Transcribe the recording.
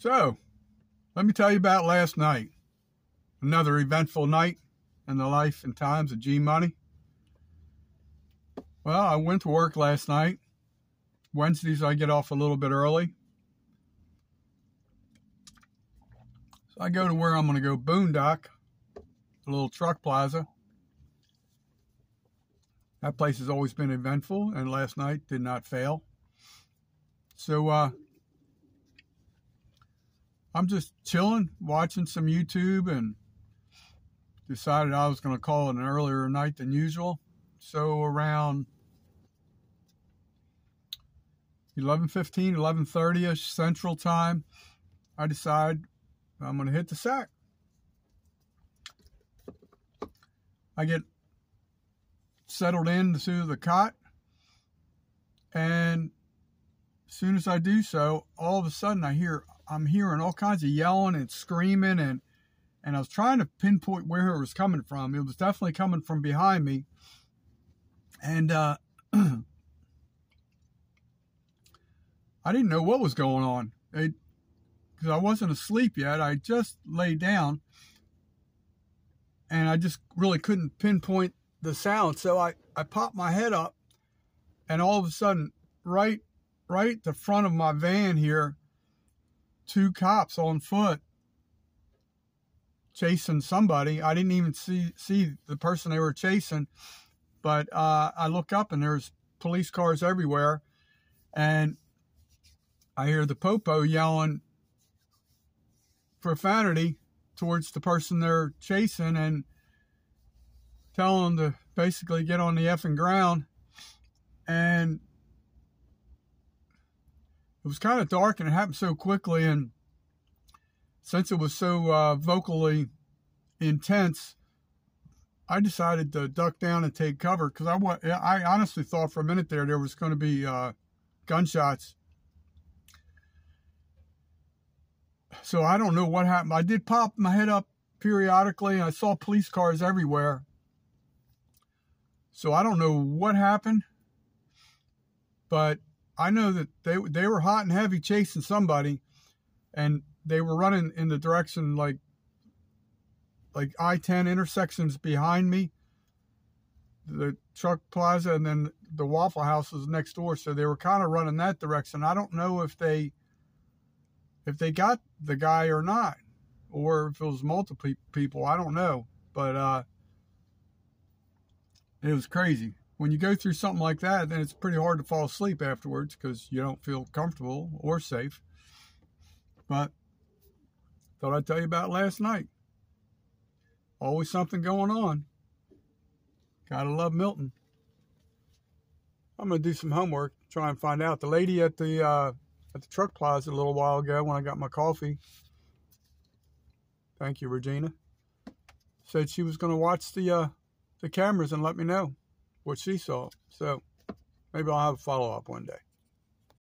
So, let me tell you about last night. Another eventful night in the life and times of G Money. Well, I went to work last night. Wednesdays, I get off a little bit early. So I go to where I'm going to go boondock, a little truck plaza. That place has always been eventful, and last night did not fail. So, uh, I'm just chilling, watching some YouTube, and decided I was going to call it an earlier night than usual. So around 11:15, 11:30ish Central Time, I decide I'm going to hit the sack. I get settled into the cot, and as soon as I do so, all of a sudden I hear I'm hearing all kinds of yelling and screaming and and I was trying to pinpoint where it was coming from. It was definitely coming from behind me. And uh, I didn't know what was going on because I wasn't asleep yet. I just laid down and I just really couldn't pinpoint the sound. So I, I popped my head up and all of a sudden, right, right the front of my van here, two cops on foot chasing somebody. I didn't even see see the person they were chasing, but uh, I look up and there's police cars everywhere, and I hear the popo yelling profanity towards the person they're chasing and telling them to basically get on the effing ground. And was kind of dark and it happened so quickly and since it was so uh, vocally intense i decided to duck down and take cover because I, I honestly thought for a minute there there was going to be uh, gunshots. So i don't know what happened. I did pop my head up periodically and i saw police cars everywhere. So i don't know what happened but I know that they they were hot and heavy chasing somebody, and they were running in the direction like like I-10 intersections behind me, the truck plaza, and then the Waffle House was next door. So they were kind of running that direction. I don't know if they if they got the guy or not, or if it was multiple people. I don't know, but uh, it was crazy when you go through something like that, then it's pretty hard to fall asleep afterwards because you don't feel comfortable or safe. But thought I'd tell you about last night. Always something going on. Gotta love Milton. I'm gonna do some homework, try and find out. The lady at the uh, at the truck plaza a little while ago when I got my coffee. Thank you, Regina. Said she was gonna watch the uh, the cameras and let me know what she saw. So maybe I'll have a follow up one day.